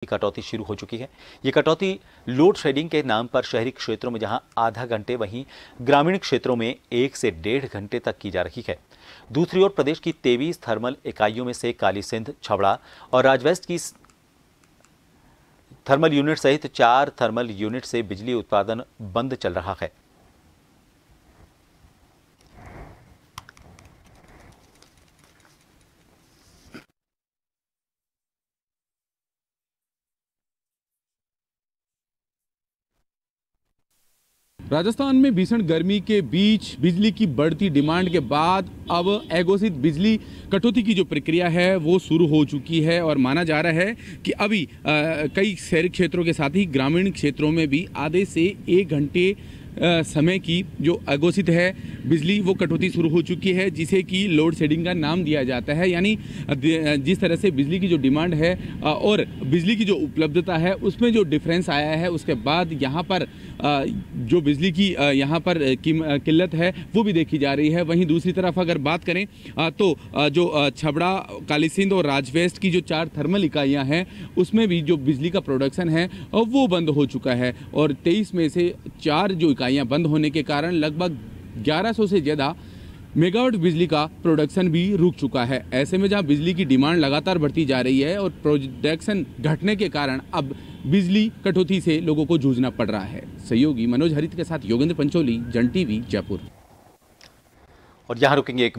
की कटौती शुरू हो चुकी है। ये कटौती लोड शेडिंग के नाम पर शहरी क्षेत्रों में, जहाँ आधा घंटे वहीं ग्रामीण क्षेत्रों में एक से डेढ़ घंटे तक की जा रही है। दूसरी ओर प्रदेश की तेईस थर्मल इकाइयों में से काली सिंध, छबड़ा और राजवेस्ट की थर्मल यूनिट सहित चार थर्मल यूनिट से बिजली उत्पादन बंद चल रहा है। राजस्थान में भीषण गर्मी के बीच बिजली की बढ़ती डिमांड के बाद अब एगोसित बिजली कटौती की जो प्रक्रिया है वो शुरू हो चुकी है और माना जा रहा है कि अभी आ, कई शहरी क्षेत्रों के साथ ही ग्रामीण क्षेत्रों में भी आधे से एक घंटे समय की जो अघोषित है, बिजली वो कटौती शुरू हो चुकी है, जिसे कि लोड शेडिंग का नाम दिया जाता है। यानी जिस तरह से बिजली की जो डिमांड है और बिजली की जो उपलब्धता है, उसमें जो डिफरेंस आया है, उसके बाद यहाँ पर जो बिजली की यहाँ पर किल्लत है, वो भी देखी जा रही है। वहीं दूसरी तरफ़ अगर बात करें तो जो छबड़ा, कालीसिंध और राजवेस्ट की जो चार थर्मल इकाइयाँ हैं, उसमें भी जो बिजली का प्रोडक्शन है वो बंद हो चुका है। और तेईस में से चार जो इकाइयाँ बंद होने के कारण लगभग 1100 से ज़्यादा मेगावाट बिजली का प्रोडक्शन भी रुक चुका है। ऐसे में जहाँ बिजली की डिमांड लगातार बढ़ती जा रही है और प्रोडक्शन घटने के कारण अब बिजली कटौती से लोगों को जूझना पड़ रहा है। सहयोगी मनोज हरित के साथ योगेंद्र पंचोली, जन टीवी, जयपुर। और यहाँ रुकेंगे एक